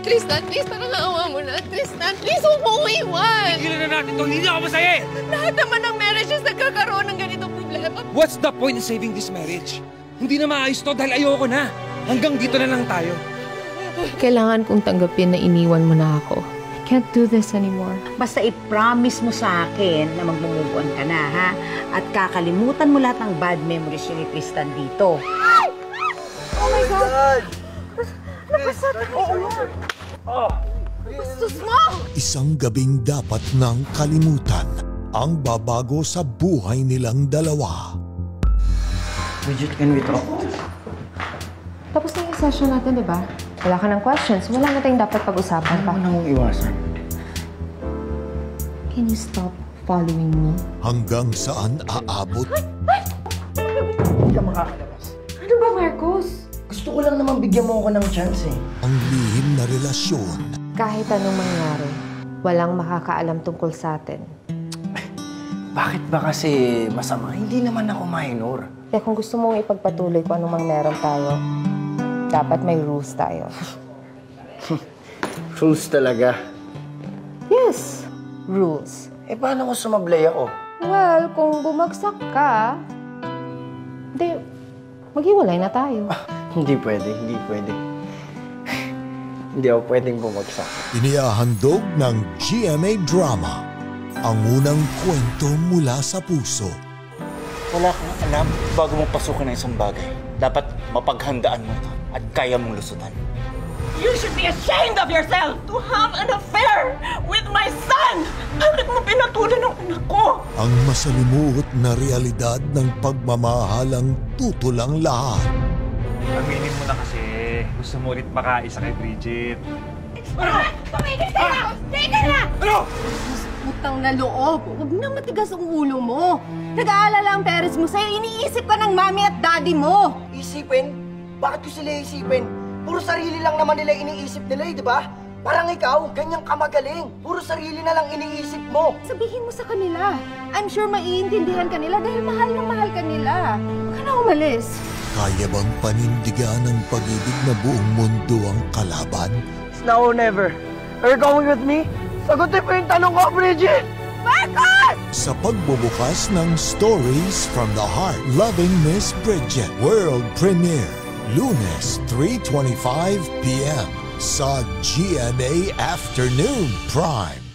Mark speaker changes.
Speaker 1: Tristan, please, parang naawa mo na. Tristan, please, huwag mo iwan.
Speaker 2: Tigilan na natin to. Hindi ako masaya eh.
Speaker 1: Lahat naman ng marriages nagkakaroon ng ganitong problema.
Speaker 2: What's the point in saving this marriage? Hindi na maayos to dahil ayoko na. Hanggang dito na lang tayo.
Speaker 1: Kailangan kong tanggapin na iniwan mo na ako. I can't do this anymore.
Speaker 3: Basta i-promise mo sa akin na mag-move on ka na, ha? At kakalimutan mo lahat ng bad memories ni Tristan dito.
Speaker 1: Nabasat ako. Bastos mo!
Speaker 4: Isang gabing dapat nang kalimutan ang babago sa buhay nilang dalawa.
Speaker 5: Bridget, can we talk?
Speaker 1: Tapos na yung session natin, di ba? Wala ka ng questions. Wala na tayong dapat pag-usapan pa.
Speaker 5: Ano nang iwasan?
Speaker 1: Can you stop following me?
Speaker 4: Hanggang saan aabot
Speaker 5: Hindi ka makakalabas.
Speaker 1: Ano ba, Marcos?
Speaker 5: Gusto ko lang naman bigyan mo ako ng chance eh.
Speaker 4: ang lihim na relasyon
Speaker 1: Kahit anong mangyari, walang makakaalam tungkol sa atin.
Speaker 5: Bakit ba kasi masama? Hindi naman ako minor.
Speaker 1: Kaya kung gusto mong ipagpatuloy kung anong mang meron tayo, dapat may rules tayo.
Speaker 5: Rules talaga.
Speaker 1: Yes, rules.
Speaker 5: Eh, paano kung sumablay ako?
Speaker 1: Well, kung bumagsak ka, di, maghiwalay na tayo.
Speaker 5: Hindi pwede, hindi pwede. hindi ako pwedeng bumagsak.
Speaker 4: inihahandog ng GMA Drama ang unang kwento mula sa puso
Speaker 6: Wala kang alam bago mo pasukan ng isang bagay. Dapat mapaghandaan mo ito at kaya mong lusutan.
Speaker 7: You should be ashamed of yourself to have an affair with my son! Bakit mo pinatulan ng anak ko?
Speaker 4: ang masalimuot na realidad ng pagmamahalang tutulang lahat
Speaker 2: Aminin mo na kasi. Gusto mo ulit makaisa kay Bridget.
Speaker 7: Tumigil ka na! Tigil na!
Speaker 8: Utang na loob. Huwag na matigas ang ulo mo. Nag-aalala ang parents mo sa'yo. Iniisip ka ng mami at daddy mo.
Speaker 9: Isipin? Bakit ko sila isipin? Puro sarili lang naman nila iniisip nila eh, di ba? Parang ikaw, ganyang kamagaling. Puro sarili na lang iniisip mo.
Speaker 8: Sabihin mo sa kanila. I'm sure maiintindihan ka nila dahil mahal na mahal ka nila. Huwag ka na umalis.
Speaker 4: Kaya bang panindigan ng pag-ibig na buong mundo ang kalaban?
Speaker 9: It's now or never. Are you going with me? Sagutin mo yung tanong ko, Bridget!
Speaker 4: Sa pagbubukas ng Stories from the Heart, Loving Miss Bridget, World Premiere, Lunes, 3.25 p.m. sa GMA Afternoon Prime.